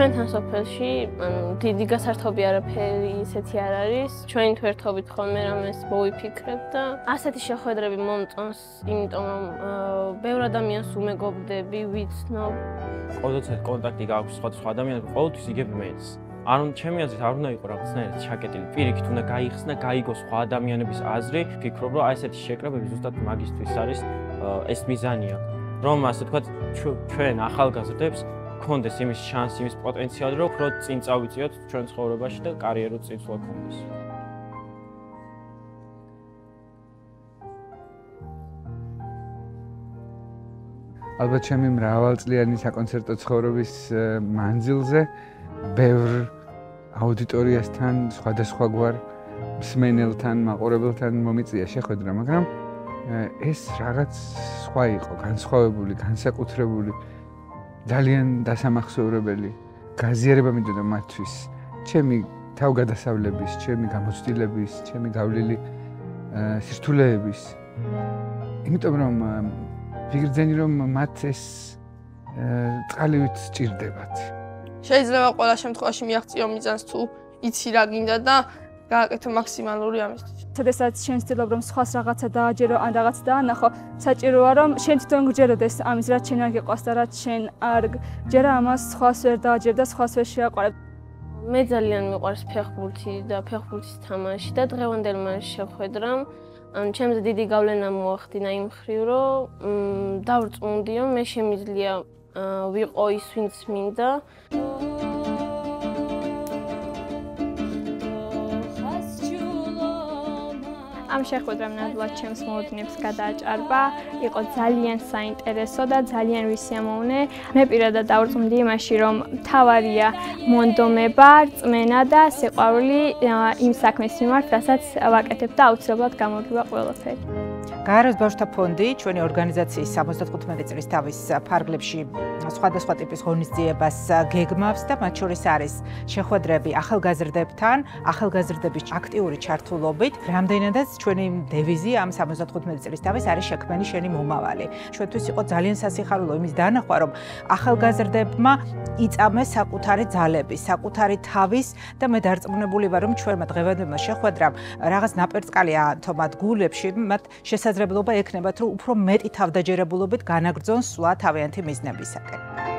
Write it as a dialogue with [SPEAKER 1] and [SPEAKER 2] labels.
[SPEAKER 1] ჩვენთან სოფელში დიდი გასართობი არაფერი ისეთი არ არის. ჩვენ თვერთობით ხოლმე რამეს მოვიფიქრებ და ასეთი შეხვედრები მომწონს, იმიტომ რომ ბევრ ადამიანს უმეგობრდები, ვიცნობ.
[SPEAKER 2] ყოველთვის კონტაქტი გაქვს სხვა სხვა ადამიანებთან, ყოველთვის იგებ მეც. ანუ ჩემი აზრით არ უნდა იყოს რაღაცნაირად ჩაკეტილი. პირიქით უნდა გაიხსნა, გაიგოს სხვა ადამიანების აზრი. ფიქრობ, რომ აი ესეთი შეკრებები ზუსტად მაგისტრის არის ეს მიზანია. რომ ასე თქვა ჩვენ ახალგაზრდებს გქონდეს იმის შანსი, იმის პოტენციალი, რომ უფრო წინ წავიწიოთ ჩვენ ცხოვრებაში და კარიერულ წინსვლა გქონდეს.
[SPEAKER 3] ალბათ ჩემი მრავალწლიანი საკონცერტო ცხოვრების მანძილზე ბევრ აუდიტორიასთან, სხვადასხვაგვარ მსმენელთან, მაყურებელთან მომიწია შეხვედრა, მაგრამ ეს რაღაც სხვა იყო, განსხვავებული, განსაკუთრებული, ძალიან დასამახსოვრებელი გაზიარება მინდოდა მათთვის. ჩემი თავგადასავლების, ჩემი გამოცდილების, ჩემი გავლილი სირთულეების. იმიტომ რომ ვიგრძენი რომ მათ ეს წყალივით სჭირდებათ.
[SPEAKER 4] შეიძლება ყველა შემთხვევაში მიაღწიო მიზანს თუ იცი რა გინდა და გააკეთო მაქსიმალური ამისთვის.
[SPEAKER 5] შესაძაც შენ ცდილობ რომ სხვას რაღაცა დააჯერო ან რაღაც დაანახო, საჭიროა რომ შენ თვითონ გჯეროდეს ამის რაც შენ არ გიყვას და რაც შენ არ ჯერა ამას სხვას ვერ დააჯერ და სხვას ვერ შეაყარებ.
[SPEAKER 1] მე ძალიან მიყვარს ფეხბურთი და ფეხბურთის თამაში და დღევანდელმა შეხვედრამ ან ჩემზე დიდი გავლენა მოახდინა იმ ხრივ რომ დავრწმუნდიო მე შემიძლია ვიყო ის ვინც მინდა.
[SPEAKER 6] ამ შეხვედრამ ნამდვილად ჩემს მოუდინებს გადააჭარბა. იყო ძალიან საინტერესო და ძალიან ვისიამოვნე. მე პირადად დავწუნდი იმაში, რომ თავარია მონდომება, რწმენა და სიყვარული იმ საქმის მიმართ, რასაც ვაკეთებ და აუცილებლად გამოგივა ყველაფერი.
[SPEAKER 7] გაეროს ბავშვთა ფონდი ჩვენი ორგანიზაციის 75 წლის თავის ფარგლებში სხვადასხვა ტიპის ღონისძიებას გეგმავს და მათ შორის არის შეხვედრები ახალგაზრდებთან, ახალგაზრდების აქტიური ჩართულობით. რამდენადაც ჩვენი დევიზი ამ 75 წლის თავის არის შექმენი შენი მომავალი. ჩვენთვის იყო ძალიან სასიხარულო იმის დანახვა, რომ ახალგაზრდებმა იწამეს საკუთარი ძალები, საკუთარი თავის და მე დარწმუნებული ვარ, რომ ჩვენმა დღევანდელმა შეხვედრამ რაღაც ნაპერწკალი აათო მათ გულებში, მათ შესაძლებლობა შესაძლებლობა ექნებათ, რომ უფრო მეტი თავდაჯერებულობით განაგრძონ სვლა თავიანთი მიზნებისაკენ.